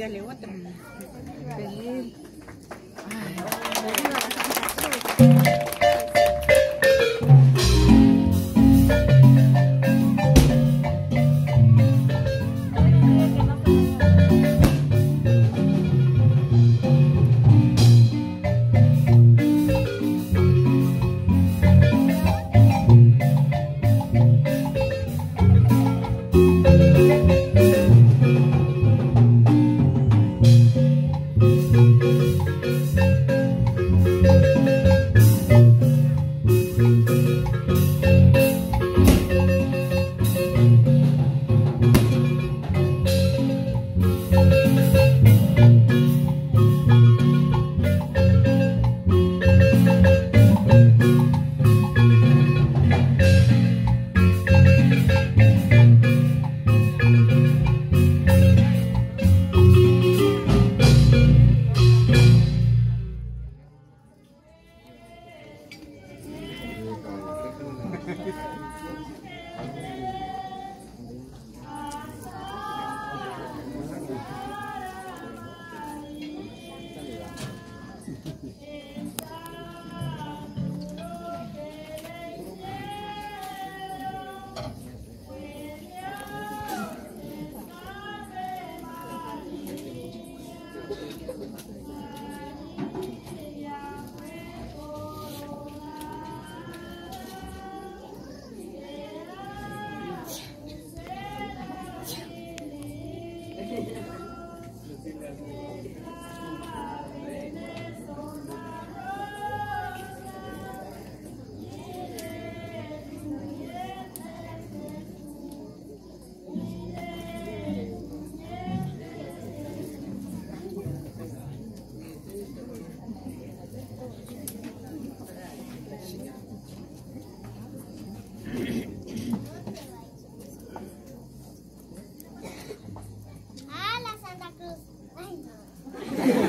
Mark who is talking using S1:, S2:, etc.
S1: dale otra. Hala
S2: Santa Cruz. I know.